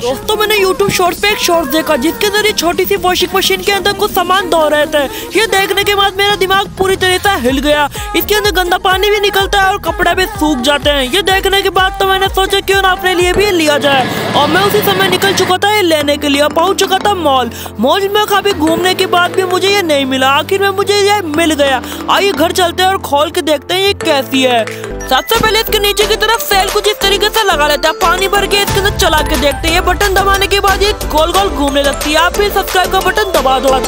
दोस्तों, मैंने YouTube shorts पे एक शॉर्ट देखा, जिसके ज़रिए छोटी सी वॉशिंग मशीन के अंदर कुछ सामान धो रहे थे। ये देखने के बाद मेरा दिमाग पूरी तरह से हिल गया। इसके अंदर गंदा पानी भी निकलता है और कपड़े भी सूख जाते हैं। ये देखने के बाद तो मैंने सोचा, क्यों ना अपने लिए भी लिया जाए। और मैं उसी समय निकल चुका था ये लेने के लिए पहुँच चुका था मॉल मॉल में काफ़ी घूमने के बाद भी मुझे ये नहीं मिला। आखिर में मुझे ये मिल गया। आइए घर चलते हैं और खोल के देखते हैं ये कैसी है। सबसे पहले इसके नीचे की तरफ़ सेल कुछ इस तरीके से लगा लेते हैं। पानी भर के इसके अंदर चला के देखते हैं। बटन दबाने के बाद ये गोल गोल घूमने लगती है। आप भी सब्सक्राइब का बटन दबा दो।